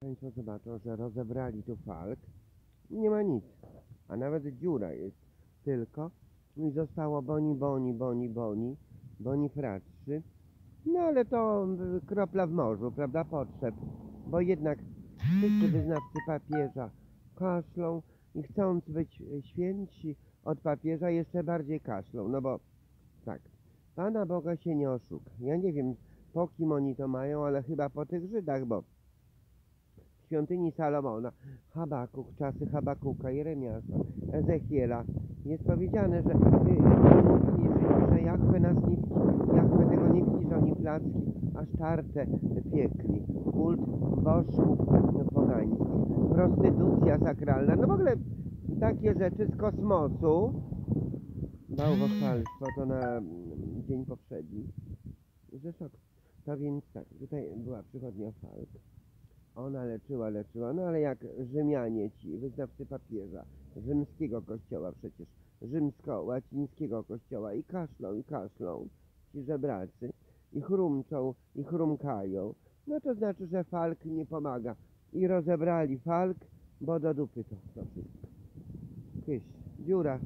Państwo zobaczą, że rozebrali tu falk. Nie ma nic. A nawet dziura jest tylko. I zostało boni, boni, boni, boni. Boni fratrzy. No ale to y, kropla w morzu, prawda? Potrzeb. Bo jednak wszyscy wyznawcy papieża kaszlą i chcąc być święci od papieża jeszcze bardziej kaszlą. No bo tak, Pana Boga się nie oszuka. Ja nie wiem po kim oni to mają, ale chyba po tych Żydach, bo świątyni Salomona, Habakuk, czasy Habakuka, Jeremiasza, Ezechiela jest powiedziane, że y, mówili Żydzi, że Jachwę nas nie Jachwę tego nie widzi, że oni placki aż tarte piekli, kult bożków pogańskich, prostytucja sakralna, no w ogóle takie rzeczy z kosmosu, bałwochwalstwo to na mm, dzień poprzedni, że. To więc tak, tutaj była przychodnia Falk. Ona leczyła, leczyła, no ale jak Rzymianie ci, wyznawcy papieża, rzymskiego kościoła przecież, rzymsko-łacińskiego kościoła i kaszlą, i kaszlą, ci żebracy, i chrumczą, i chrumkają, no to znaczy, że Falk nie pomaga. I rozebrali Falk, bo do dupy to, wszystko. Kysz, dziura,